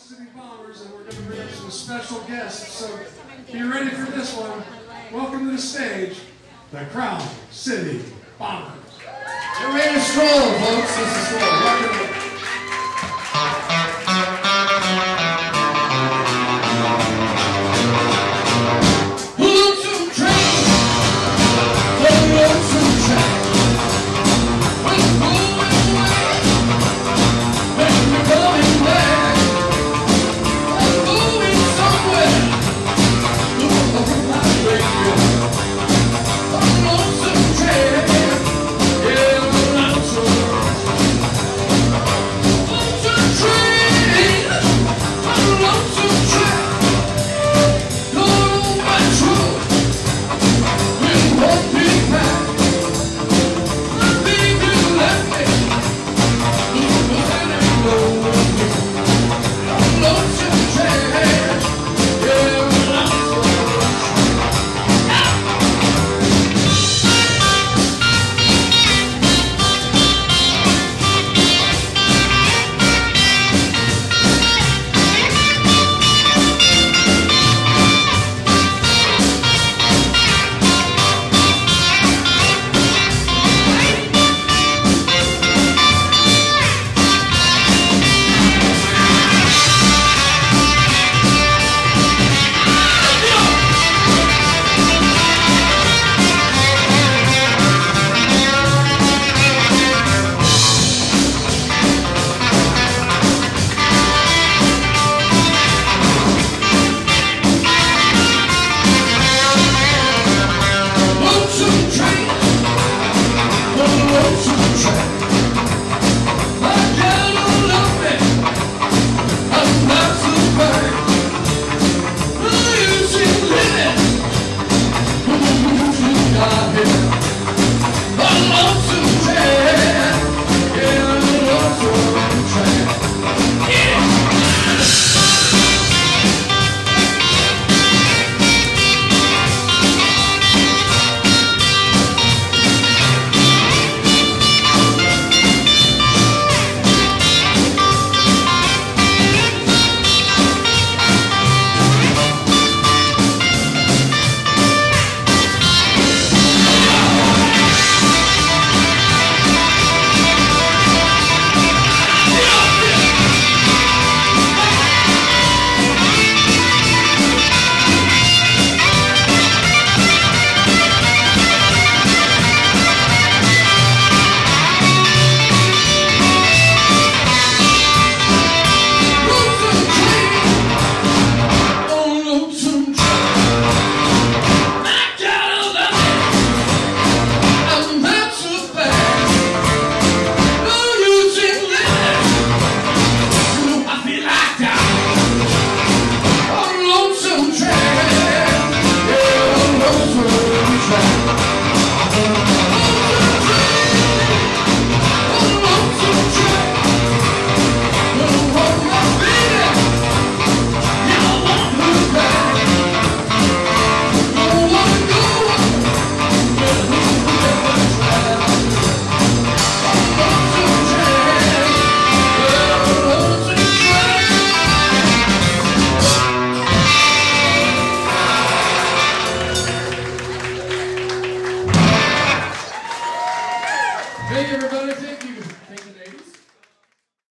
City Bombers, and we're going to bring up some special guests. So be ready for this one. Welcome to the stage, the Crown City Bombers. Get ready to stroll, folks. This is stroll.